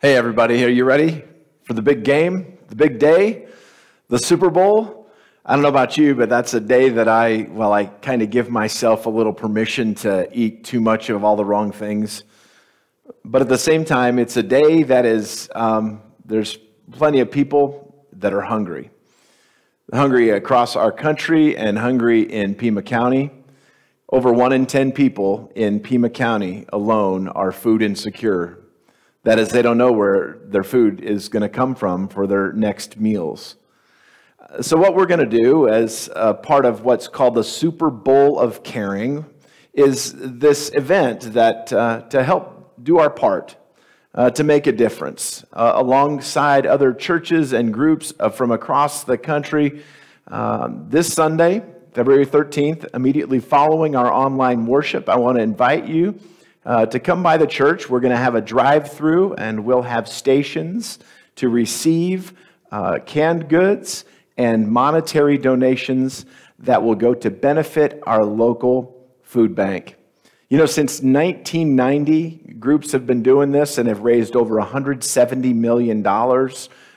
Hey, everybody, are you ready for the big game, the big day, the Super Bowl? I don't know about you, but that's a day that I, well, I kind of give myself a little permission to eat too much of all the wrong things. But at the same time, it's a day that is, um, there's plenty of people that are hungry. Hungry across our country and hungry in Pima County. Over one in 10 people in Pima County alone are food insecure that is, they don't know where their food is going to come from for their next meals. So, what we're going to do as part of what's called the Souper Bowl of Caring is this event that uh, to help do our part uh, to make a difference uh, alongside other churches and groups uh, from across the country. Um, this Sunday, February 13th, immediately following our online worship, I want to invite you uh, to come by the church. We're going to have a drive through and we'll have stations to receive uh, canned goods and monetary donations that will go to benefit our local food bank. You know, since 1990, groups have been doing this and have raised over $170 million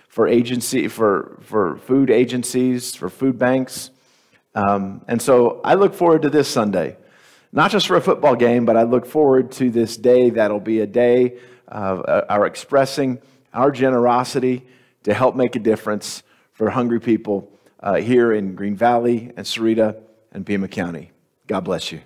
for agency for, for food agencies, for food banks. Um, and so I look forward to this Sunday not just for a football game, but I look forward to this day that'll be a day of uh, our expressing our generosity to help make a difference for hungry people uh, here in Green Valley and Sahuarita and Pima County. God bless you.